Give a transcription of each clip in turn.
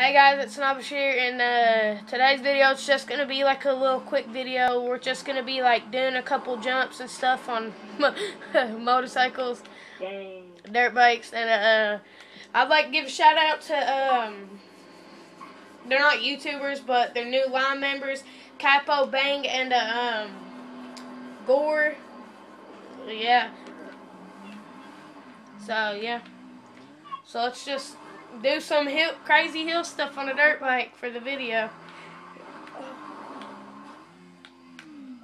Hey guys, it's Novice here, and uh, today's video is just gonna be like a little quick video. We're just gonna be like doing a couple jumps and stuff on motorcycles, Dang. dirt bikes, and uh, I'd like to give a shout out to um, they're not YouTubers, but they're new line members, Capo Bang and uh, um, Gore. Yeah. So yeah. So let's just do some hill, crazy hill stuff on a dirt bike for the video.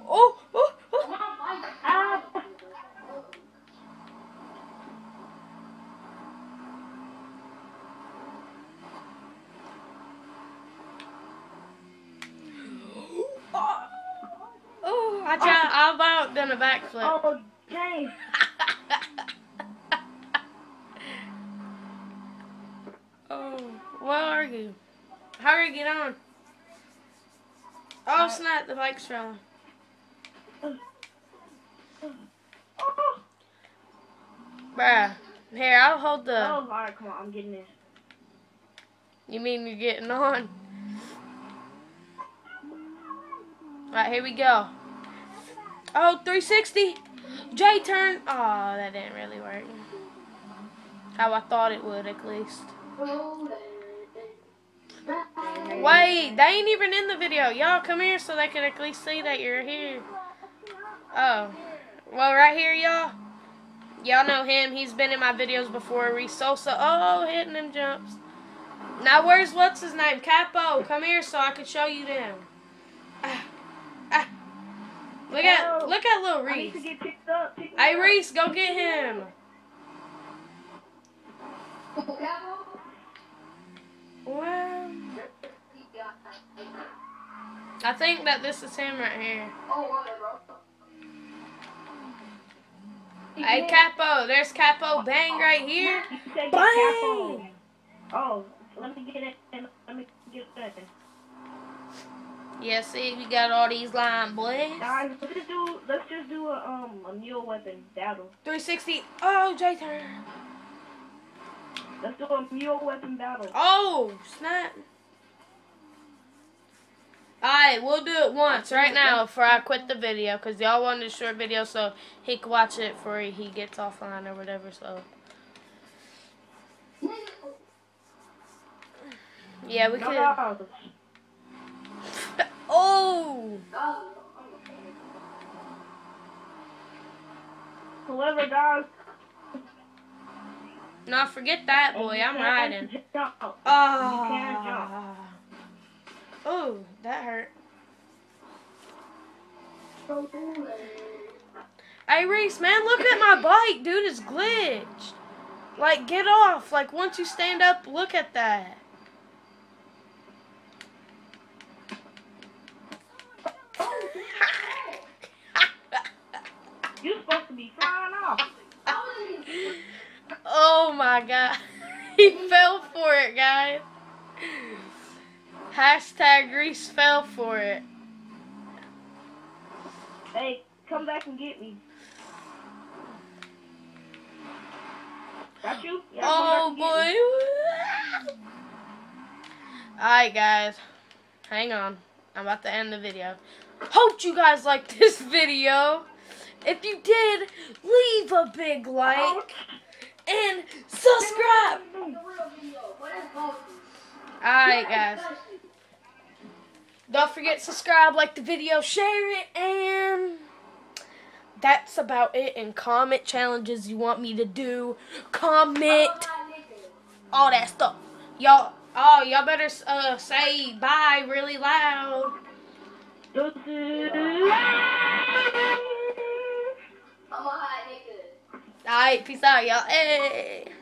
Oh, oh, oh. Oh, I tried, I about done a backflip. Oh, dang. oh, where are you? Hurry, get on. Oh, snap, the bike's falling. Oh, Bruh. Here, I'll hold the. oh, alright, come on, I'm getting this. You mean you're getting on? Alright, here we go. Oh, 360. J turn. Oh, that didn't really work. How I thought it would, at least. Wait, they ain't even in the video. Y'all come here so they can at least see that you're here. Oh. Well, right here, y'all. Y'all know him. He's been in my videos before. Reese Sosa. Oh, hitting them jumps. Now, where's what's his name? Capo. Come here so I can show you them. Ah, ah. Look at look at little I need to Reese. get picked up. Pick Hey up. Reese, go get him. I think that this is him right here. Hey Capo, there's Capo Bang right here. You said get Bang! Capo. Oh, let me get it. Let me get that. Yeah, see, we got all these line boys. Guys, let's just do. Let's just do a um a mule weapon battle. 360. Oh, J turn. Let's do a mule weapon battle. Oh, snap. Alright, we'll do it once right now before I quit the video because y'all wanted a short video so he can watch it before he gets offline or whatever. So, yeah, we could. Oh, Whoever dies. no, forget that, boy. I'm riding. Oh. Oh, that hurt. Hey Reese, man, look at my bike, dude. It's glitched. Like, get off. Like, once you stand up, look at that. You're supposed to be flying off. oh my god. he fell for it, guys. Hashtag Reese fell for it. Hey, come back and get me. Got you? Yeah, Oh back and get me. boy. Alright guys. Hang on. I'm about to end the video. Hope you guys liked this video. If you did, leave a big like and subscribe. Alright guys. Don't forget to subscribe, like the video, share it, and that's about it. And comment challenges you want me to do. Comment all that stuff. Y'all, oh, y'all better uh, say bye really loud. Alright, peace out, y'all. Hey.